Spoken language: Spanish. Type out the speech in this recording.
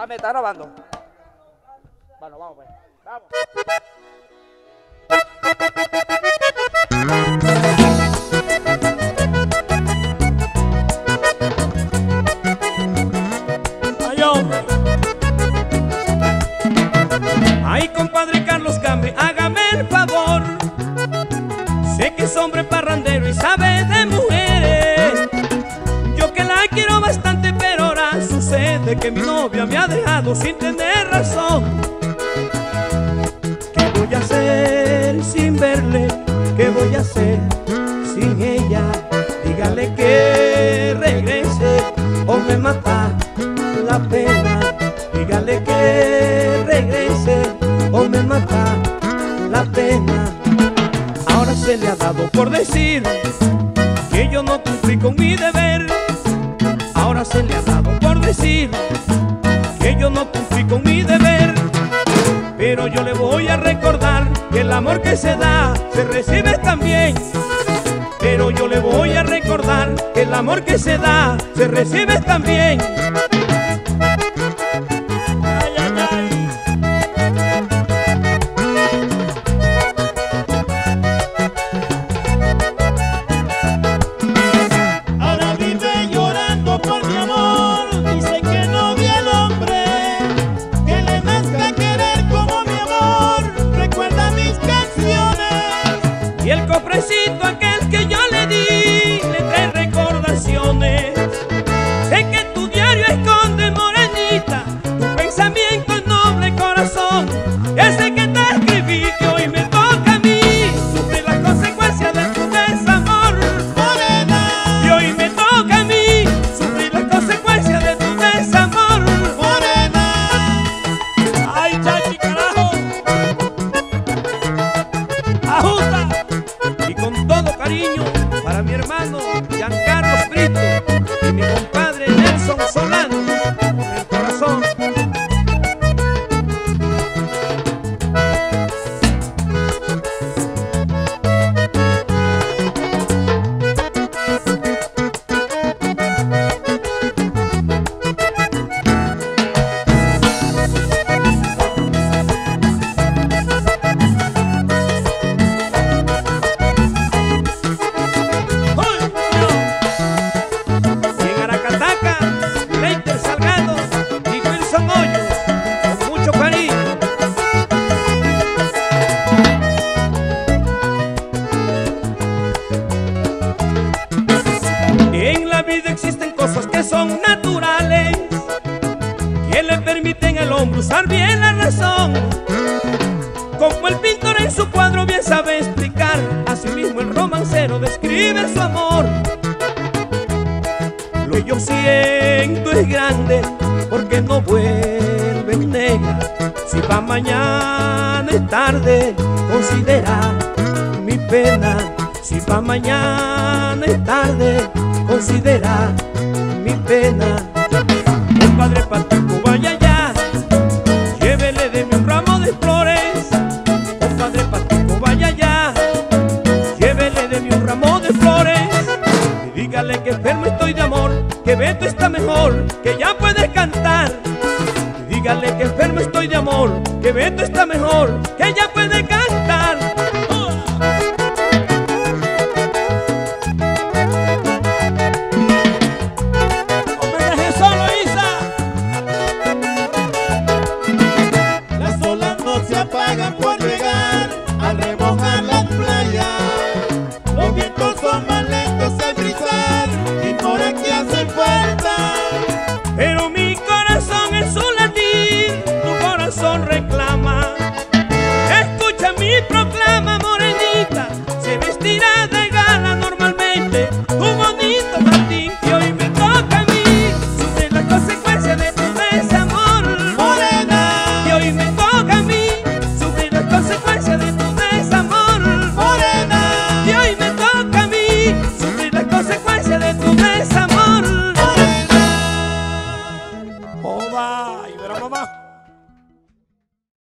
Ah, me está grabando. Bueno, vamos, pues. Vamos. Sin tener razón. ¿Qué voy a hacer sin verle? ¿Qué voy a hacer sin ella? Dígale que regrese o me mata la pena. Dígale que regrese o me mata la pena. Ahora se le ha dado por decir que yo no cumplí con mi deber. Ahora se le ha dado por decir que yo no cumplí con mi deber. Pero yo le voy a recordar que el amor que se da se recibe también. Pero yo le voy a recordar que el amor que se da se recibe también. Cofrecito aquel que yo le di le trae recordaciones. Para mi hermano son naturales, que le permiten al hombre usar bien la razón. Como el pintor en su cuadro bien sabe explicar, asimismo el romancero describe su amor. Lo que yo siento es grande porque no vuelve negra. Si pa' mañana es tarde, considera mi pena. Si pa' mañana es tarde, considera pena. Compadre Patico, vaya ya, llévele de mí un ramo de flores. Compadre Patico, vaya ya, llévele de mí un ramo de flores. Y dígale que enfermo estoy de amor, que Beto está mejor, que ya puedes cantar. Y dígale que enfermo estoy de amor, que Beto está mejor, que ya puede cantar. chiquitas.